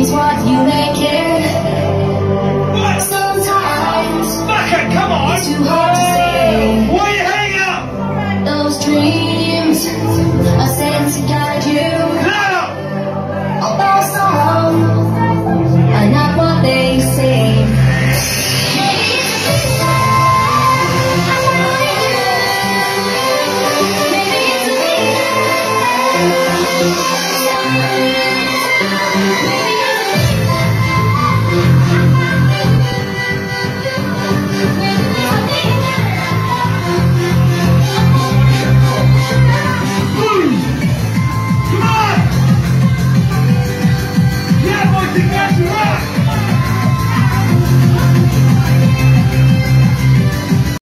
is what you make it. Sometimes come on. it's too hard to say. Why you up? Those dreams are sent to guide you. Are not what they.